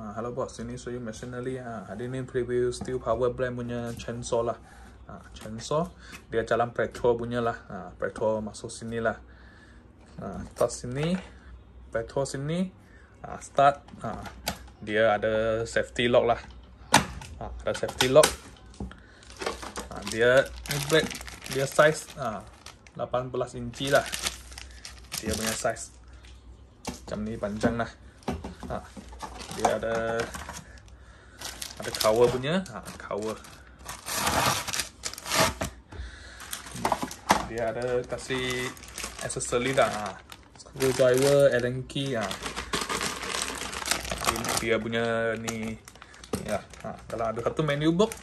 Ha, halo bos, ini Soyu Machinery. Ha, hari ini preview Steel Power brand punya chainsaw lah. Ha, chainsaw, dia jalan petrol punya lah. Petrol masuk sini lah. Start sini, petrol sini. Start, dia ada safety lock lah. Ada safety lock. Dia blade, dia size ha, 18 inci lah. Dia punya size. Macam ni panjang lah. Dia ada ada cover punya ha, cover dia ada kasih accessory lah ha. screwdriver allen key ha. dia punya ni ya ha. kalau ada satu menu box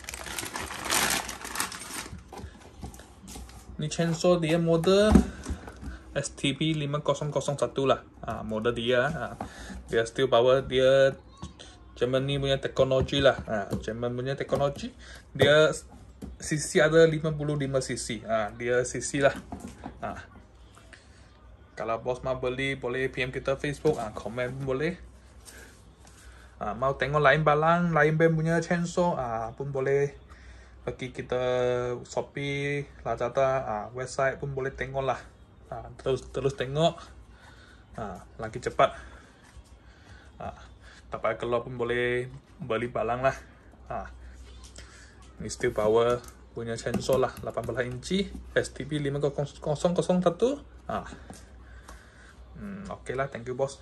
ni chainsaw dia model STP 5001 lah ha, model dia ha. dia steel power dia Germany punya teknologi lah. Ha, German punya teknologi. Dia CC ada 55 cc. Ha, dia CC lah. Ha. Kalau bos mau beli boleh PM kita Facebook. Ha, komen boleh. Ha, mau tengok lain barang, lain band punya chainsaw ha, pun boleh pergi kita Shopee, Lazada, ha, website pun boleh tengok lah. Ha, terus terus tengok. Ha, lagi cepat. Ha tak payah keluar pun boleh beli barang lah ha. ni steel power punya chainsaw lah 18 inci STP 5001 ha. hmm, ok lah thank you boss